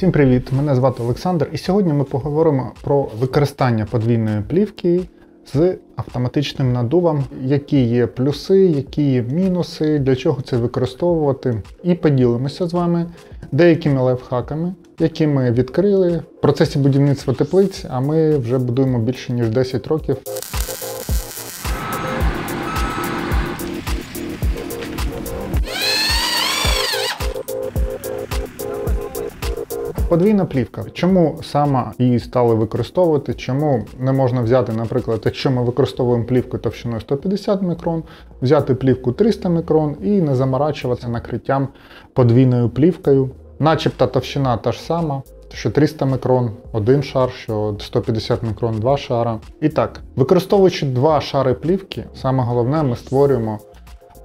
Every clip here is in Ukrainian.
Всім привіт! Мене звати Олександр, і сьогодні ми поговоримо про використання подвійної плівки з автоматичним надувом, які є плюси, які є мінуси, для чого це використовувати. І поділимося з вами деякими лайфхаками, які ми відкрили в процесі будівництва теплиць, а ми вже будуємо більше ніж 10 років. Подвійна плівка. Чому саме її стали використовувати? Чому не можна взяти, наприклад, якщо ми використовуємо плівку товщиною 150 мікрон, взяти плівку 300 мікрон і не заморачуватися накриттям подвійною плівкою, начебто товщина та ж сама. Що 300 мікрон один шар, що 150 мікрон два шара. І так, використовуючи два шари плівки, саме головне, ми створюємо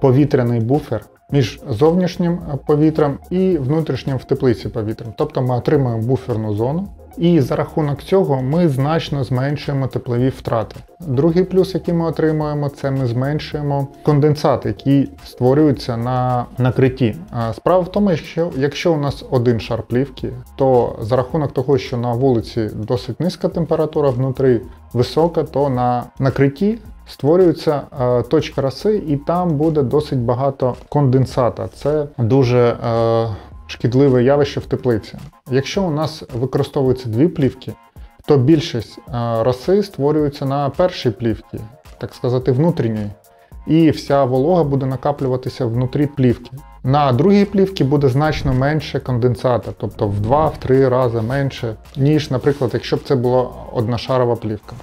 повітряний буфер між зовнішнім повітрям і внутрішнім в теплиці повітрям. Тобто ми отримуємо буферну зону. І за рахунок цього ми значно зменшуємо теплові втрати. Другий плюс, який ми отримуємо, це ми зменшуємо конденсат, який створюється на накритті. Справа в тому, що якщо у нас один шар плівки, то за рахунок того, що на вулиці досить низька температура, внутрі висока, то на накритті створюється е, точка роси, і там буде досить багато конденсата. Це дуже е, шкідливе явище в теплиці. Якщо у нас використовуються дві плівки, то більшість е, роси створюється на першій плівці, так сказати, внутрішній. І вся волога буде накаплюватися внутрі плівки. На другій плівці буде значно менше конденсата, тобто в 2-3 рази менше, ніж, наприклад, якщо б це була одношарова плівка.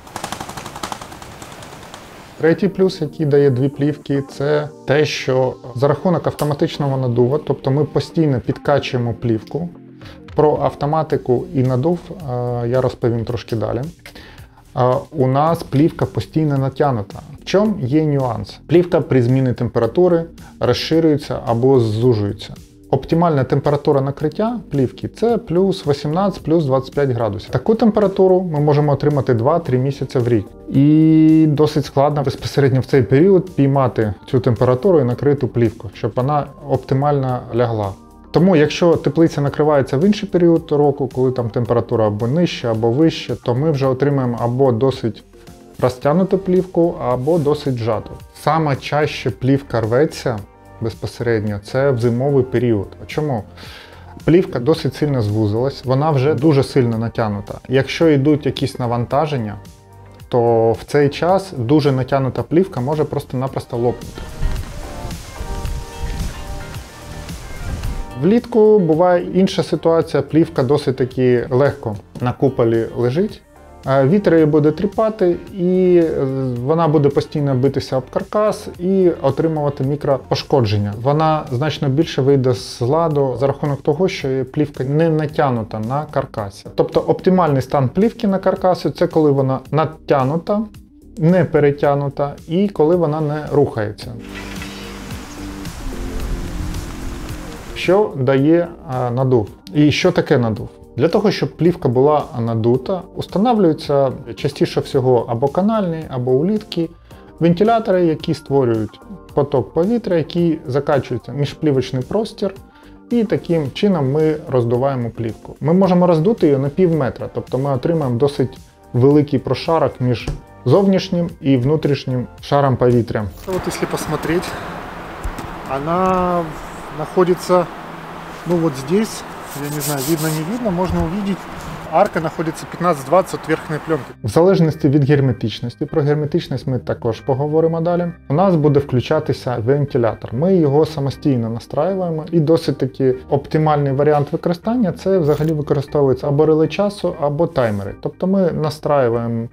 Третій плюс, який дає дві плівки, це те, що за рахунок автоматичного надува, тобто ми постійно підкачуємо плівку. Про автоматику і надув я розповім трошки далі. У нас плівка постійно натягнута. В чому є нюанс? Плівка при зміні температури розширюється або зужується. Оптимальна температура накриття плівки це плюс 18, плюс 25 градусів. Таку температуру ми можемо отримати 2-3 місяці в рік. І досить складно безпосередньо в цей період піймати цю температуру і накриту плівку, щоб вона оптимально лягла. Тому, якщо теплиця накривається в інший період року, коли там температура або нижча, або вища, то ми вже отримаємо або досить розтягнуту плівку, або досить жату. Саме чаще плівка рветься безпосередньо, це в зимовий період. Чому? Плівка досить сильно звузилась, вона вже дуже сильно натягнута. Якщо йдуть якісь навантаження, то в цей час дуже натягнута плівка може просто-напросто лопнути. Влітку буває інша ситуація, плівка досить таки легко на куполі лежить. Вітер її буде тріпати, і е, вона буде постійно битися об каркас і отримувати мікропошкодження. Вона значно більше вийде з ладу за рахунок того, що плівка не натягнута на каркасі. Тобто оптимальний стан плівки на каркасі це коли вона натягнута, не перетягнута і коли вона не рухається. Що дає надув? І що таке надув? Для того, щоб плівка була надута, установлюються частіше всього або канальні, або улітки, вентилятори, які створюють поток повітря, який закачується міжплівочний простір. І таким чином ми роздуваємо плівку. Ми можемо роздути її на пів метра, тобто ми отримаємо досить великий прошарок між зовнішнім і внутрішнім шаром повітря. Вот если посмотреть, она находится ну вот здесь я не знаю, видно, не видно, можно увидеть, арка знаходиться 15-20 від верхньої пленки. В залежності від герметичності, про герметичність ми також поговоримо далі. У нас буде включатися вентилятор. Ми його самостійно настраюємо, і досить таки оптимальний варіант використання це взагалі використовується або реле часу, або таймери. Тобто ми настраюємо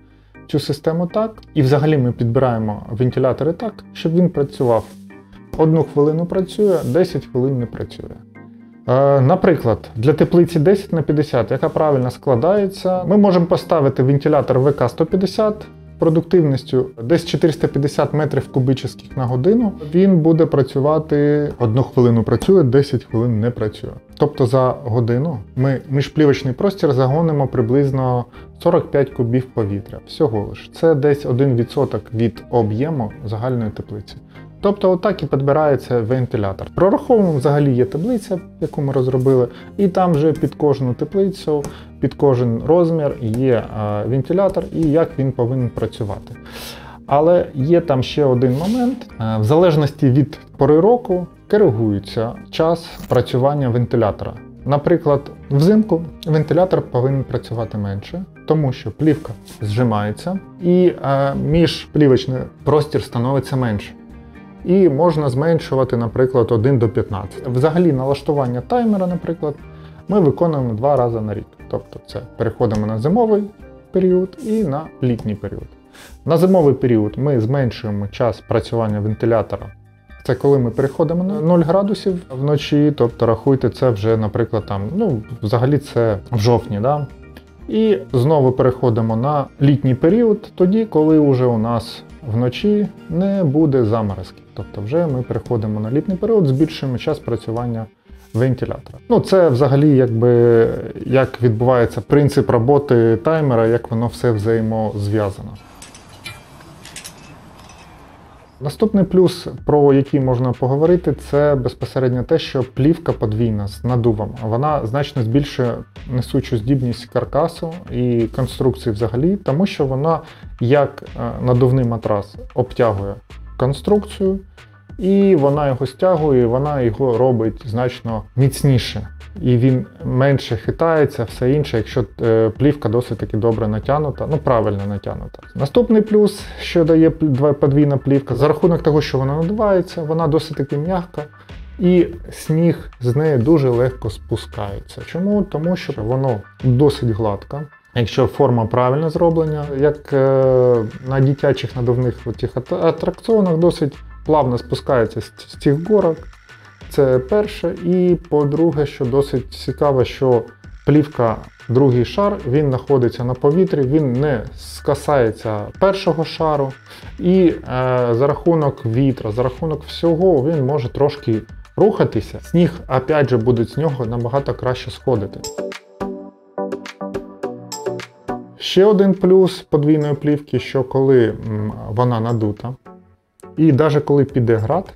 цю систему так, і взагалі ми підбираємо вентилятори так, щоб він працював. Одну хвилину працює, 10 хвилин не працює. Е, наприклад, для теплиці 10 на 50, яка правильно складається, ми можемо поставити вентилятор ВК-150 продуктивністю десь 450 метрів кубічних на годину. Він буде працювати одну хвилину працює, 10 хвилин не працює. Тобто за годину ми міжплівочний простір загонимо приблизно 45 кубів повітря. Всього лиш. Це десь 1% від об'єму загальної теплиці. Тобто, отак і підбирається вентилятор. Прораховуємо взагалі є таблиця, яку ми розробили, і там вже під кожну теплицю, під кожен розмір є е, вентилятор і як він повинен працювати. Але є там ще один момент: Е, в залежності від пори року коригується час працювання вентилятора. Наприклад, взимку вентилятор повинен працювати менше, тому що плівка зжимається і е, міжплівочний простір становиться менше. І можна зменшувати, наприклад, 1 до 15. Взагалі, налаштування таймера, наприклад, ми виконуємо два рази на рік. Тобто це переходимо на зимовий період і на літній період. На зимовий період ми зменшуємо час працювання вентилятора. Це коли ми переходимо на 0 градусів вночі, тобто рахуйте це вже, наприклад, там, ну, взагалі це в жовтні. Да? І знову переходимо на літній період, тоді, коли вже у нас вночі не буде заморозки. Тобто вже ми переходимо на літній період, збільшуємо час працювання вентилятора. Ну, це взагалі якби як відбувається принцип роботи таймера, як воно все взаємозв'язано. Наступний плюс, про який можна поговорити, це безпосередньо те, що плівка подвійна з надувом. Вона значно збільшує несучу здібність каркасу і конструкції взагалі, тому що вона як е, надувний матрас обтягує конструкцію, і вона його стягує, і вона його робить значно міцніше. І він менше хитається, все інше, якщо е, плівка досить таки добре натягнута, ну правильно натягнута. Наступний плюс, що дає подвійна плівка, за рахунок того, що вона надувається, вона досить таки м'яка. І сніг з неї дуже легко спускається. Чому? Тому що воно досить гладке. Якщо форма правильно зроблена, як е, на дитячих надувних атракціонах досить плавно спускається з цих горок. Це перше. І по-друге, що досить цікаво, що плівка, другий шар, він знаходиться на повітрі, він не скасається першого шару. І е, за рахунок вітра, за рахунок всього, він може трошки рухатися. Сніг, опять же, буде з нього набагато краще сходити. Ще один плюс подвійної плівки, що коли вона надута, і навіть коли піде град,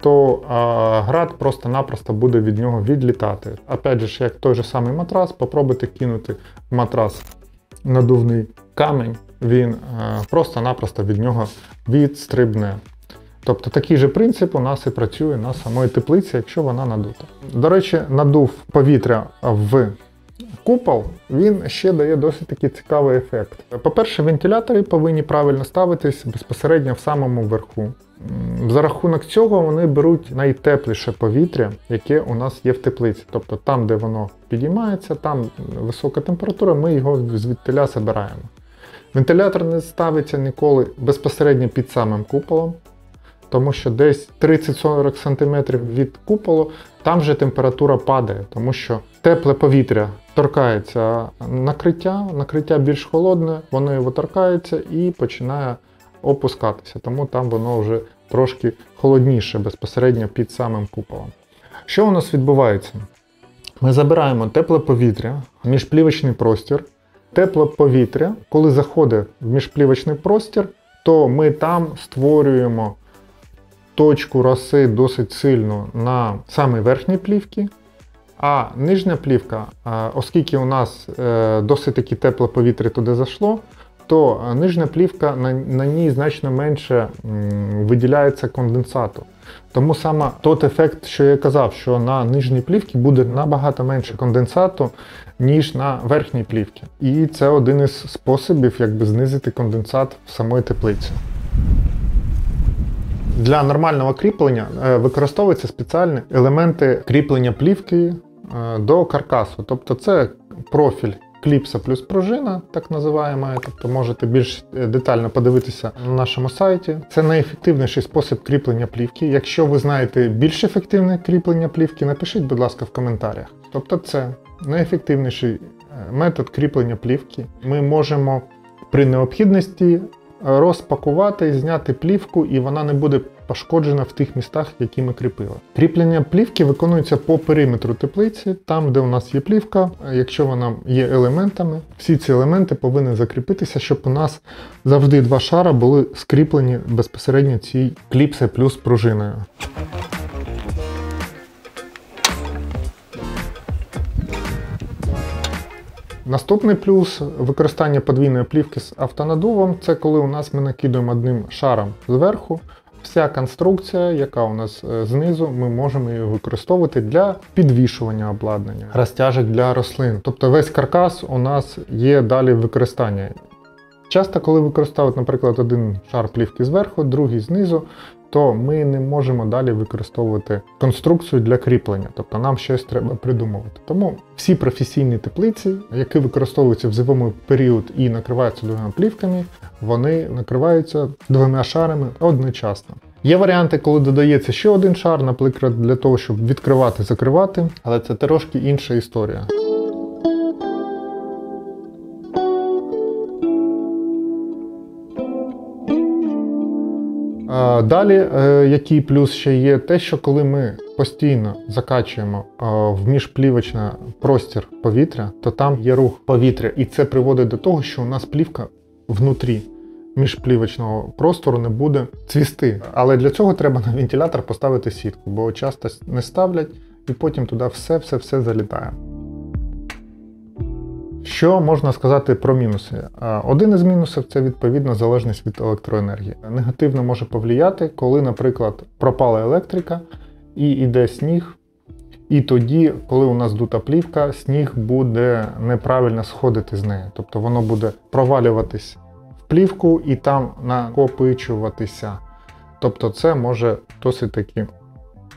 то а, град просто-напросто буде від нього відлітати. Опять же, як той же самий матрас, попробуйте кинути матрас надувний камінь, він а, просто-напросто від нього відстрибне. Тобто такий же принцип у нас і працює на самої теплиці, якщо вона надута. До речі, надув повітря в купол, він ще дає досить такий цікавий ефект. По-перше, вентилятори повинні правильно ставитись безпосередньо в самому верху. За рахунок цього вони беруть найтепліше повітря, яке у нас є в теплиці. Тобто там, де воно підіймається, там висока температура, ми його звідтиля забираємо. Вентилятор не ставиться ніколи безпосередньо під самим куполом, тому що десь 30-40 см від куполу там же температура падає, тому що тепле повітря торкається накриття, накриття більш холодне, воно його торкається і починає опускатися, тому там воно вже трошки холодніше безпосередньо під самим куполом. Що у нас відбувається? Ми забираємо тепле повітря, міжплівочний простір. Тепле повітря, коли заходить в міжплівочний простір, то ми там створюємо точку роси досить сильно на самій верхній плівці. А нижня плівка, оскільки у нас е, досить таки тепле повітря туди зайшло, то е, нижня плівка на, на ній значно менше виділяється конденсату. Тому саме той ефект, що я казав, що на нижній плівці буде набагато менше конденсату, ніж на верхній плівці. І це один із способів, якби знизити конденсат в самої теплиці. Для нормального кріплення е, використовуються спеціальні елементи кріплення плівки е, до каркасу. Тобто це профіль кліпса плюс пружина, так називаємо. Тобто можете більш е, детально подивитися на нашому сайті. Це найефективніший спосіб кріплення плівки. Якщо ви знаєте більш ефективне кріплення плівки, напишіть, будь ласка, в коментарях. Тобто це найефективніший метод кріплення плівки. Ми можемо при необхідності розпакувати, зняти плівку, і вона не буде пошкоджена в тих містах, які ми кріпили. Кріплення плівки виконується по периметру теплиці, там, де у нас є плівка, якщо вона є елементами, всі ці елементи повинні закріпитися, щоб у нас завжди два шара були скріплені безпосередньо цій кліпси плюс пружиною. Наступний плюс використання подвійної плівки з автонадувом це коли у нас ми накидуємо одним шаром зверху. Вся конструкція, яка у нас е, знизу, ми можемо її використовувати для підвішування обладнання, розтяжок для рослин. Тобто весь каркас у нас є далі використання. Часто, коли використовують, наприклад, один шар плівки зверху, другий знизу, то ми не можемо далі використовувати конструкцію для кріплення, тобто нам щось треба придумувати. Тому всі професійні теплиці, які використовуються в зимовий період і накриваються двома плівками, вони накриваються двома шарами одночасно. Є варіанти, коли додається ще один шар, наприклад, для того, щоб відкривати, закривати, але це трошки інша історія. Далі, е, який плюс ще є, те, що коли ми постійно закачуємо в міжплівочний простір повітря, то там є рух повітря, і це приводить до того, що у нас плівка внутрі міжплівочного простору не буде цвісти. Але для цього треба на вентилятор поставити сітку, бо часто не ставлять, і потім туди все-все-все залітає. Що можна сказати про мінуси? Один із мінусів це відповідно залежність від електроенергії. Негативно може повлияти, коли, наприклад, пропала електрика і йде сніг. І тоді, коли у нас дута плівка, сніг буде неправильно сходити з неї. Тобто воно буде провалюватись в плівку і там накопичуватися. Тобто це може досить таки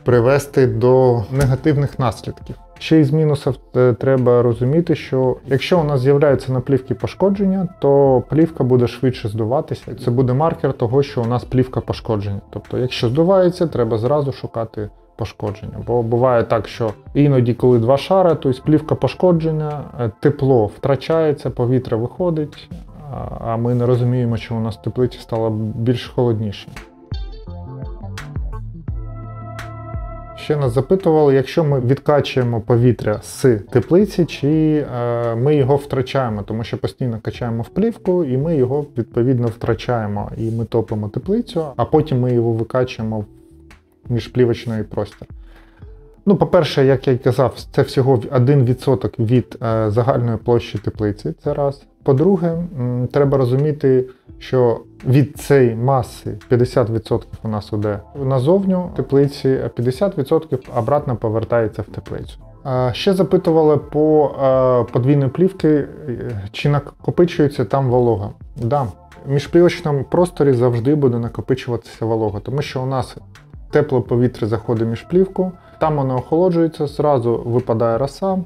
привести до негативних наслідків. Ще із мінусів е, треба розуміти, що якщо у нас з'являються на плівці пошкодження, то плівка буде швидше здуватися. Це буде маркер того, що у нас плівка пошкодження. Тобто, якщо здувається, треба зразу шукати пошкодження. Бо буває так, що іноді, коли два шари, то плівка пошкодження, е, тепло втрачається, повітря виходить, а ми не розуміємо, що у нас в теплиці стало більш холодніше. Ще нас запитували, якщо ми відкачуємо повітря з теплиці, чи е, ми його втрачаємо, тому що постійно качаємо в плівку, і ми його відповідно втрачаємо. І ми топимо теплицю, а потім ми його викачуємо в міжплівочний простір. Ну, по-перше, як я й казав, це всього 1% від е, загальної площі теплиці. Це раз. По-друге, треба розуміти, що від цієї маси 50% у нас іде назовню теплиці, а 50% обратно повертається в теплицю. Е, Ще запитували по е, подвійної плівки, чи накопичується там волога. Да. В міжплівочному просторі завжди буде накопичуватися волога, тому що у нас тепле повітря заходить між плівку, там воно охолоджується, зразу випадає роса.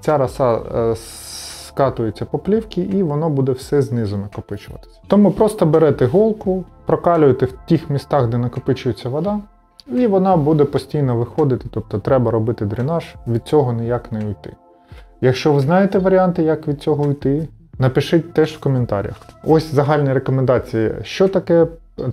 Ця роса е, скатується по плівці і воно буде все знизу накопичуватися. Тому просто берете голку, прокалюєте в тих містах, де накопичується вода, і вона буде постійно виходити, тобто треба робити дренаж, від цього ніяк не уйти. Якщо ви знаєте варіанти, як від цього йти, напишіть теж в коментарях. Ось загальні рекомендації, що таке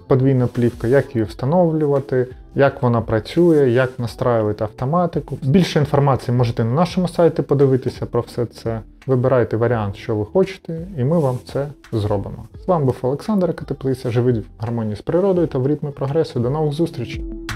подвійна плівка, як її встановлювати, як вона працює, як настраювати автоматику. Більше інформації можете на нашому сайті подивитися про все це. Вибирайте варіант, що ви хочете, і ми вам це зробимо. З вами був Олександр Катеплиця. Живіть в гармонії з природою та в ритмі прогресу. До нових зустрічей!